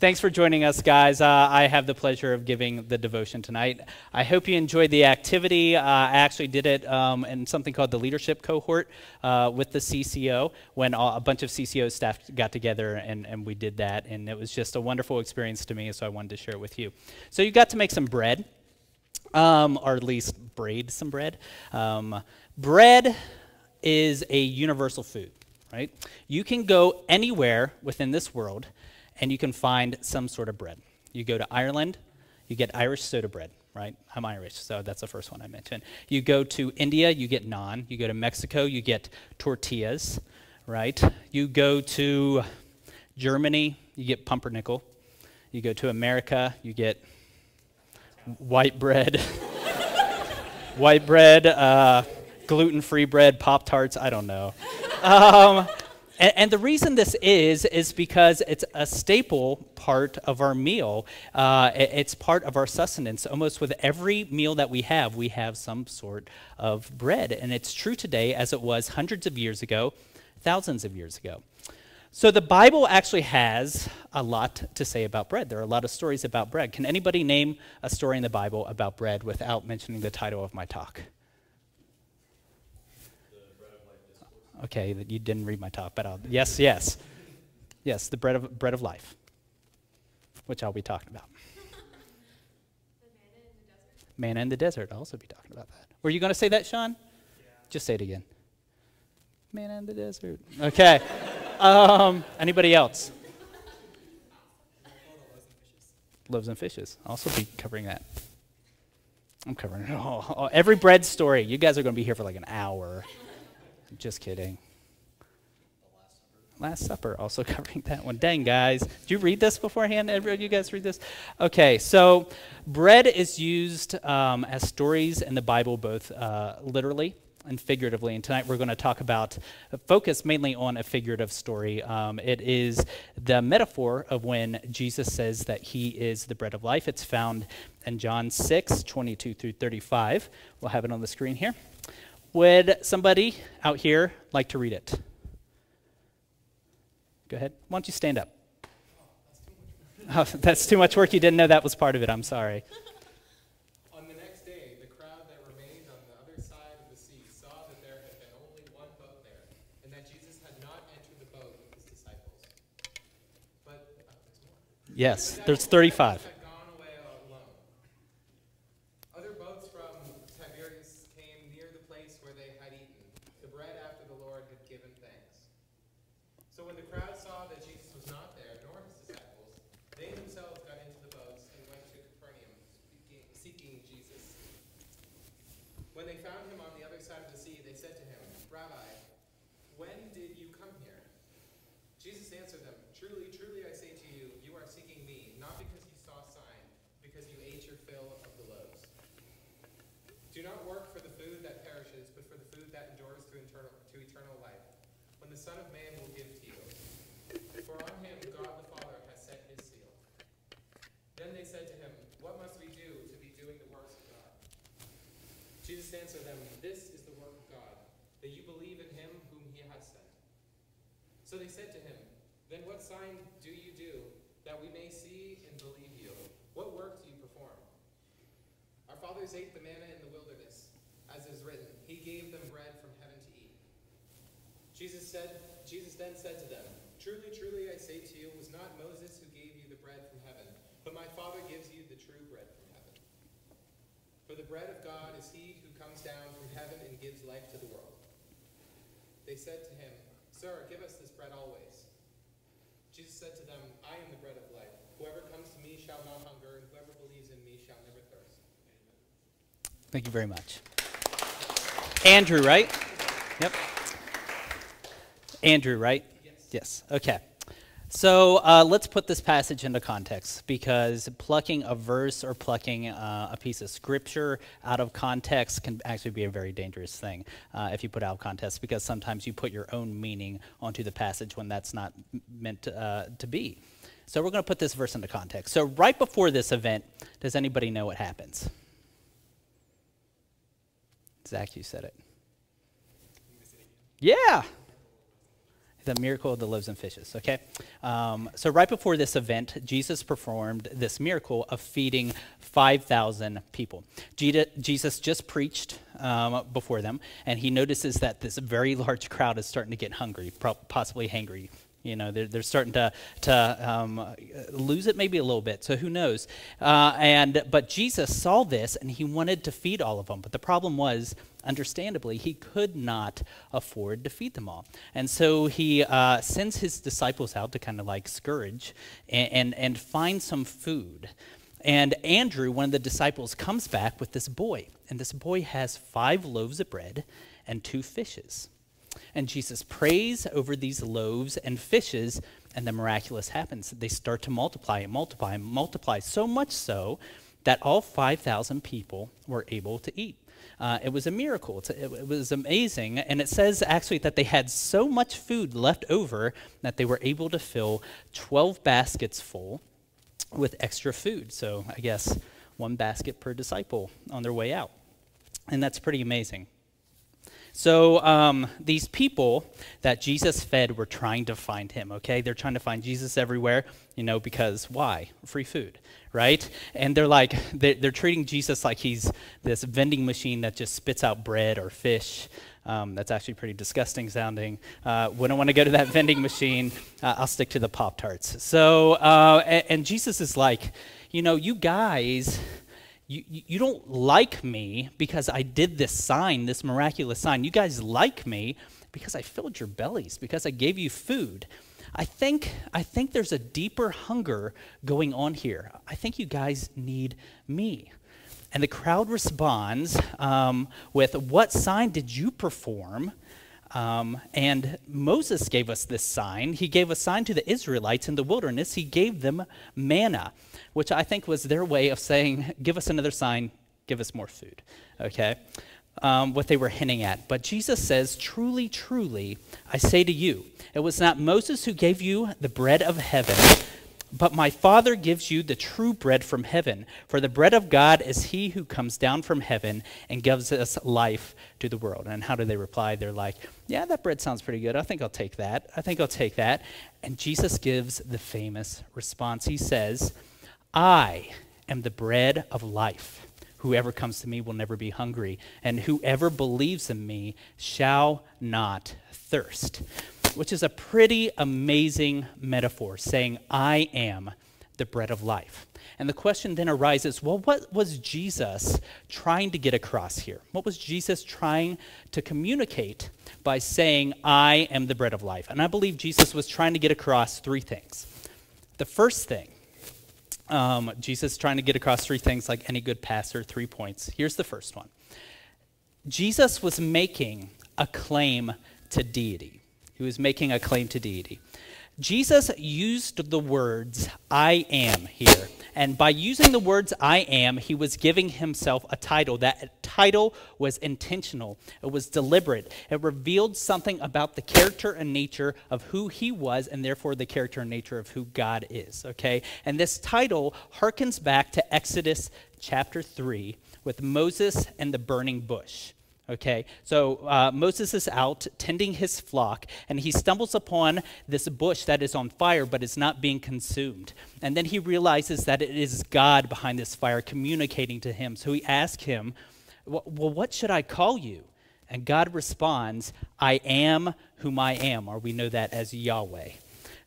Thanks for joining us, guys. Uh, I have the pleasure of giving the devotion tonight. I hope you enjoyed the activity. Uh, I actually did it um, in something called the leadership cohort uh, with the CCO when all, a bunch of CCO staff got together and, and we did that. And it was just a wonderful experience to me, so I wanted to share it with you. So you got to make some bread, um, or at least braid some bread. Um, bread is a universal food, right? You can go anywhere within this world and you can find some sort of bread. You go to Ireland, you get Irish soda bread, right? I'm Irish, so that's the first one I mentioned. You go to India, you get naan. You go to Mexico, you get tortillas, right? You go to Germany, you get pumpernickel. You go to America, you get white bread, white bread, uh, gluten free bread, Pop Tarts, I don't know. Um, and, and, the reason this is, is because it's a staple part of our meal. Uh, it, it's part of our sustenance. Almost with every meal that we have, we have some sort of bread. And it's true today as it was hundreds of years ago, thousands of years ago. So the Bible actually has a lot to say about bread. There are a lot of stories about bread. Can anybody name a story in the Bible about bread without mentioning the title of my talk? Okay, that you didn't read my talk, but I'll, yes, yes. Yes, the bread of, bread of life, which I'll be talking about. manna in the desert. I'll also be talking about that. Were you going to say that, Sean? Yeah. Just say it again. Manna in the desert. Okay. um, anybody else? Loaves and fishes. I'll also be covering that. I'm covering it all. Every bread story. You guys are going to be here for like an hour. Just kidding. Last Supper, also covering that one. Dang, guys. Did you read this beforehand? Everybody, you guys read this? Okay, so bread is used um, as stories in the Bible, both uh, literally and figuratively. And tonight we're going to talk about, focus mainly on a figurative story. Um, it is the metaphor of when Jesus says that he is the bread of life. It's found in John 6, 22 through 35. We'll have it on the screen here. Would somebody out here like to read it? Go ahead. Why don't you stand up? Oh, that's too much work. You didn't know that was part of it. I'm sorry. on the next day, the crowd that remained on the other side of the sea saw that there had been only one boat there, and that Jesus had not entered the boat with his disciples. But uh, Yes, there's 35. Jesus answered them, This is the work of God, that you believe in him whom he has sent. So they said to him, Then what sign do you do that we may see and believe you? What work do you perform? Our fathers ate the manna in the wilderness, as is written, He gave them bread from heaven to eat. Jesus said, Jesus then said to them, Truly, truly, I say to you, it was not Moses who gave you the bread from heaven, but my Father gives you the true bread from heaven. For the bread of God is he who comes down from heaven and gives life to the world. They said to him, Sir, give us this bread always. Jesus said to them, I am the bread of life. Whoever comes to me shall not hunger, and whoever believes in me shall never thirst. Thank you very much. Andrew, right? Yep. Andrew, right? Yes. Yes. Okay. So uh, let's put this passage into context because plucking a verse or plucking uh, a piece of scripture out of context can actually be a very dangerous thing uh, if you put out of context because sometimes you put your own meaning onto the passage when that's not meant to, uh, to be. So we're going to put this verse into context. So right before this event, does anybody know what happens? Zach, you said it. Yeah. The miracle of the loaves and fishes, okay? Um, so, right before this event, Jesus performed this miracle of feeding 5,000 people. Jesus just preached um, before them, and he notices that this very large crowd is starting to get hungry, possibly hangry. You know, they're, they're starting to, to um, lose it maybe a little bit, so who knows? Uh, and, but Jesus saw this and he wanted to feed all of them. But the problem was, understandably, he could not afford to feed them all. And so he uh, sends his disciples out to kind of like scourge and, and, and find some food. And Andrew, one of the disciples, comes back with this boy. And this boy has five loaves of bread and two fishes. And Jesus prays over these loaves and fishes, and the miraculous happens. They start to multiply and multiply and multiply, so much so that all 5,000 people were able to eat. Uh, it was a miracle. It, it was amazing. And it says actually that they had so much food left over that they were able to fill 12 baskets full with extra food. So I guess one basket per disciple on their way out. And that's pretty amazing. So um, these people that Jesus fed were trying to find him, okay? They're trying to find Jesus everywhere, you know, because why? Free food, right? And they're like, they're, they're treating Jesus like he's this vending machine that just spits out bread or fish. Um, that's actually pretty disgusting sounding. Uh, I want to go to that vending machine, uh, I'll stick to the Pop Tarts. So, uh, and, and Jesus is like, you know, you guys you, you don't like me because I did this sign, this miraculous sign. You guys like me because I filled your bellies, because I gave you food. I think, I think there's a deeper hunger going on here. I think you guys need me. And the crowd responds um, with, What sign did you perform? Um, and Moses gave us this sign. He gave a sign to the Israelites in the wilderness. He gave them manna, which I think was their way of saying, Give us another sign, give us more food. Okay? Um, what they were hinting at. But Jesus says, Truly, truly, I say to you, it was not Moses who gave you the bread of heaven but my Father gives you the true bread from heaven. For the bread of God is he who comes down from heaven and gives us life to the world. And how do they reply? They're like, Yeah, that bread sounds pretty good. I think I'll take that. I think I'll take that. And Jesus gives the famous response. He says, I am the bread of life. Whoever comes to me will never be hungry, and whoever believes in me shall not thirst which is a pretty amazing metaphor, saying, I am the bread of life. And the question then arises well, what was Jesus trying to get across here? What was Jesus trying to communicate by saying, I am the bread of life? And I believe Jesus was trying to get across three things. The first thing, um, Jesus trying to get across three things like any good pastor, three points. Here's the first one Jesus was making a claim to deity. He was making a claim to deity. Jesus used the words, I am here. And by using the words, I am, he was giving himself a title. That title was intentional, it was deliberate. It revealed something about the character and nature of who he was, and therefore the character and nature of who God is. Okay? And this title harkens back to Exodus chapter 3 with Moses and the burning bush. Okay, so uh, Moses is out tending his flock, and he stumbles upon this bush that is on fire but is not being consumed. And then he realizes that it is God behind this fire communicating to him. So he asks him, Well, what should I call you? And God responds, I am whom I am, or we know that as Yahweh.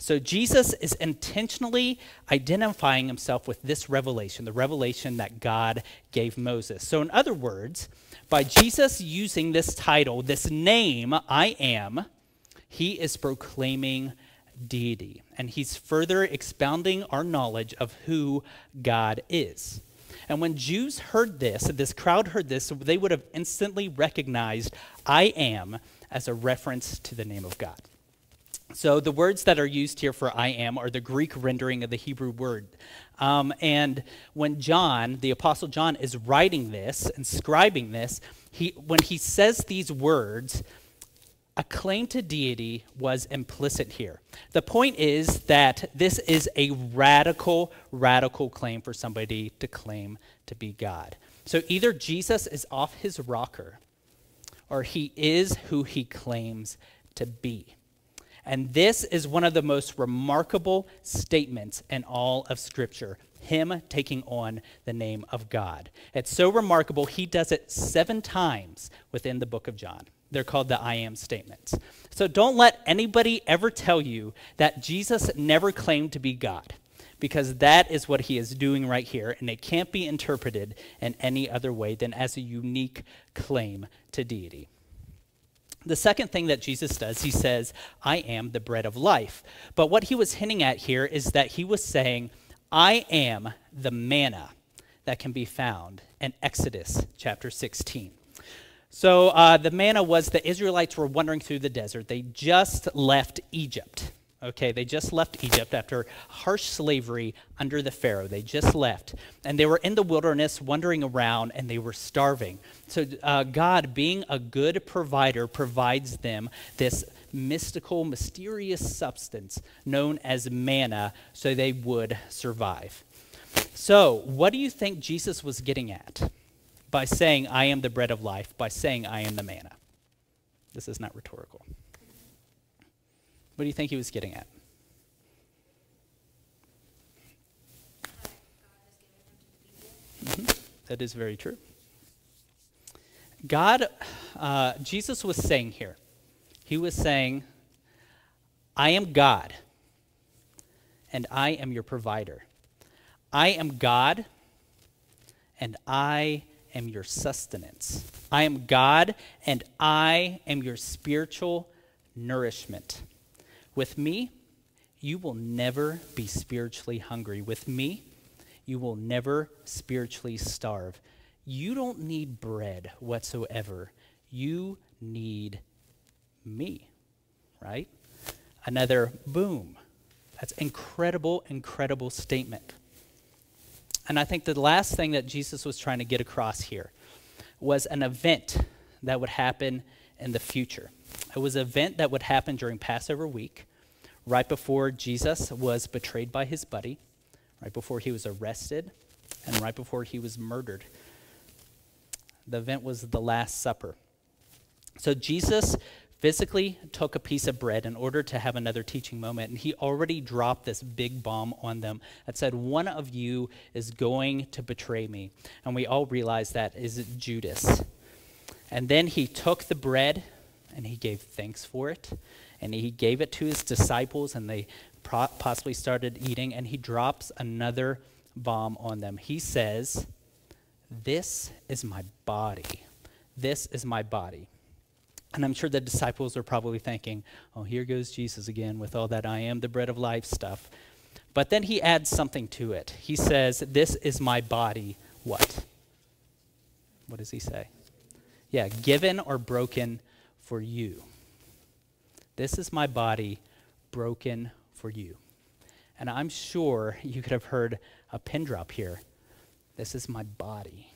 So Jesus is intentionally identifying himself with this revelation, the revelation that God gave Moses. So, in other words, by Jesus using this title, this name, I am, he is proclaiming deity. And he's further expounding our knowledge of who God is. And when Jews heard this, this crowd heard this, they would have instantly recognized I am as a reference to the name of God. So the words that are used here for I am are the Greek rendering of the Hebrew word. Um, and when John, the Apostle John, is writing this and scribing this, he, when he says these words, a claim to deity was implicit here. The point is that this is a radical, radical claim for somebody to claim to be God. So either Jesus is off his rocker or he is who he claims to be. And this is one of the most remarkable statements in all of Scripture him taking on the name of God. It's so remarkable, he does it seven times within the book of John. They're called the I am statements. So don't let anybody ever tell you that Jesus never claimed to be God, because that is what he is doing right here, and it can't be interpreted in any other way than as a unique claim to deity. The second thing that Jesus does, he says, I am the bread of life. But what he was hinting at here is that he was saying, I am the manna that can be found in Exodus chapter 16. So uh, the manna was the Israelites were wandering through the desert. They just left Egypt. Okay, they just left Egypt after harsh slavery under the Pharaoh. They just left. And they were in the wilderness wandering around and they were starving. So, uh, God, being a good provider, provides them this mystical, mysterious substance known as manna so they would survive. So, what do you think Jesus was getting at by saying, I am the bread of life, by saying, I am the manna? This is not rhetorical. What do you think he was getting at? Mm-hmm. That is very true. God, uh, Jesus was saying here, he was saying, I am God, and I am your provider. I am God, and I am your sustenance. I am God, and I am your spiritual nourishment. With me, you will never be spiritually hungry. With me, you will never spiritually starve. You don't need bread whatsoever. You need me, right? Another boom. That's incredible, incredible statement. And I think the last thing that Jesus was trying to get across here was an event that would happen in the future. It was an event that would happen during Passover week, right before Jesus was betrayed by his buddy, right before he was arrested, and right before he was murdered. The event was the Last Supper. So Jesus physically took a piece of bread in order to have another teaching moment, and he already dropped this big bomb on them that said, One of you is going to betray me. And we all realize that is Judas. And then he took the bread and he gave thanks for it. And he gave it to his disciples, and they possibly started eating. And he drops another bomb on them. He says, This is my body. This is my body. And I'm sure the disciples are probably thinking, Oh, here goes Jesus again with all that I am the bread of life stuff. But then he adds something to it. He says, This is my body. What? What does he say? Yeah, given or broken for you. This is my body broken for you. And I'm sure you could have heard a pin drop here. This is my body.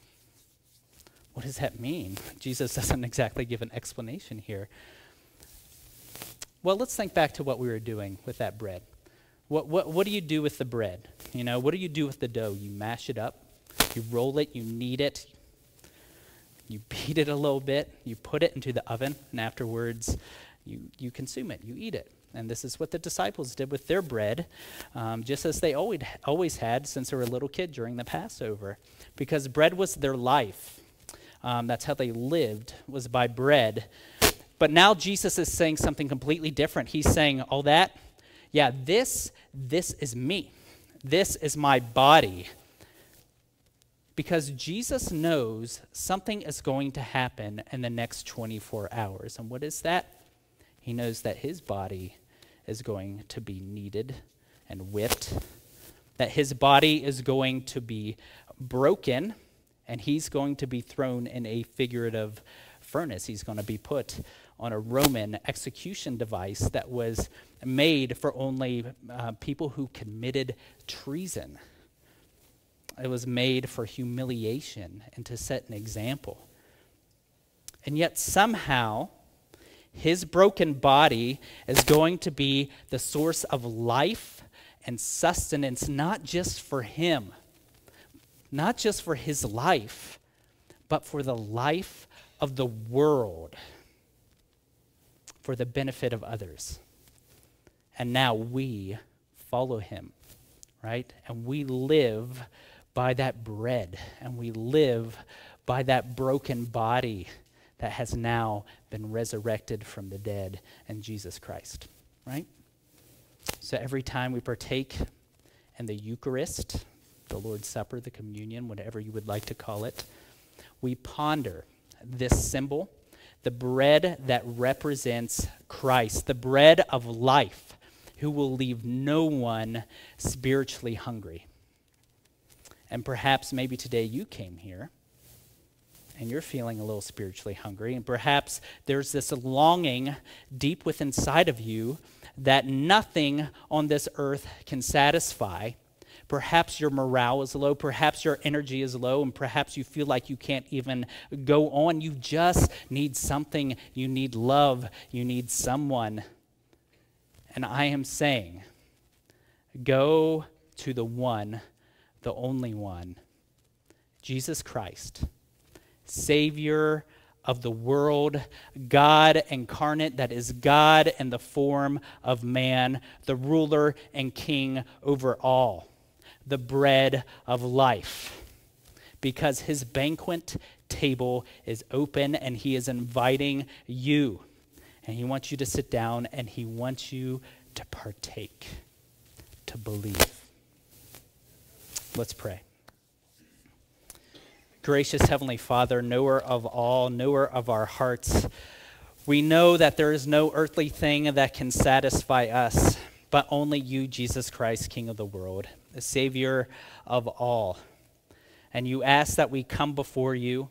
What does that mean? Jesus doesn't exactly give an explanation here. Well, let's think back to what we were doing with that bread. What, what, what do you do with the bread? You know, what do you do with the dough? You mash it up, you roll it, you knead it, you beat it a little bit, you put it into the oven, and afterwards you, you consume it, you eat it. And this is what the disciples did with their bread, um, just as they always, always had since they were a little kid during the Passover. Because bread was their life. Um, that's how they lived, was by bread. But now Jesus is saying something completely different. He's saying, all that, yeah, this, this is me. This is my body because Jesus knows something is going to happen in the next 24 hours. And what is that? He knows that his body is going to be kneaded and whipped, that his body is going to be broken, and he's going to be thrown in a figurative furnace. He's going to be put on a Roman execution device that was made for only uh, people who committed treason. It was made for humiliation and to set an example. And yet, somehow, his broken body is going to be the source of life and sustenance, not just for him, not just for his life, but for the life of the world, for the benefit of others. And now we follow him, right? And we live by that bread, and we live by that broken body that has now been resurrected from the dead in Jesus Christ, right? So every time we partake in the Eucharist, the Lord's Supper, the communion, whatever you would like to call it, we ponder this symbol, the bread that represents Christ, the bread of life, who will leave no one spiritually hungry. And perhaps maybe today you came here and you're feeling a little spiritually hungry, and perhaps there's this longing deep within inside of you that nothing on this earth can satisfy. Perhaps your morale is low, perhaps your energy is low, and perhaps you feel like you can't even go on. You just need something. You need love. You need someone. And I am saying, go to the one, the only one, Jesus Christ Savior of the world, God incarnate, that is God in the form of man, the ruler and king over all, the bread of life. Because his banquet table is open and he is inviting you. And he wants you to sit down and he wants you to partake, to believe. Let's pray. Gracious Heavenly Father, knower of all, knower of our hearts, we know that there is no earthly thing that can satisfy us, but only you, Jesus Christ, King of the world, the Savior of all. And you ask that we come before you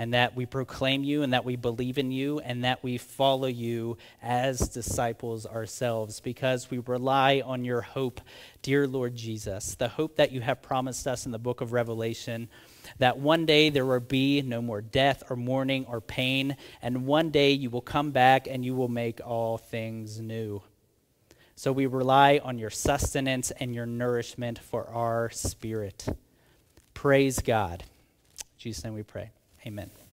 and that we proclaim you and that we believe in you and that we follow you as disciples ourselves because we rely on your hope, dear Lord Jesus, the hope that you have promised us in the book of Revelation that one day there will be no more death or mourning or pain, and one day you will come back and you will make all things new. So we rely on your sustenance and your nourishment for our spirit. Praise God. In Jesus' name we pray. Amen.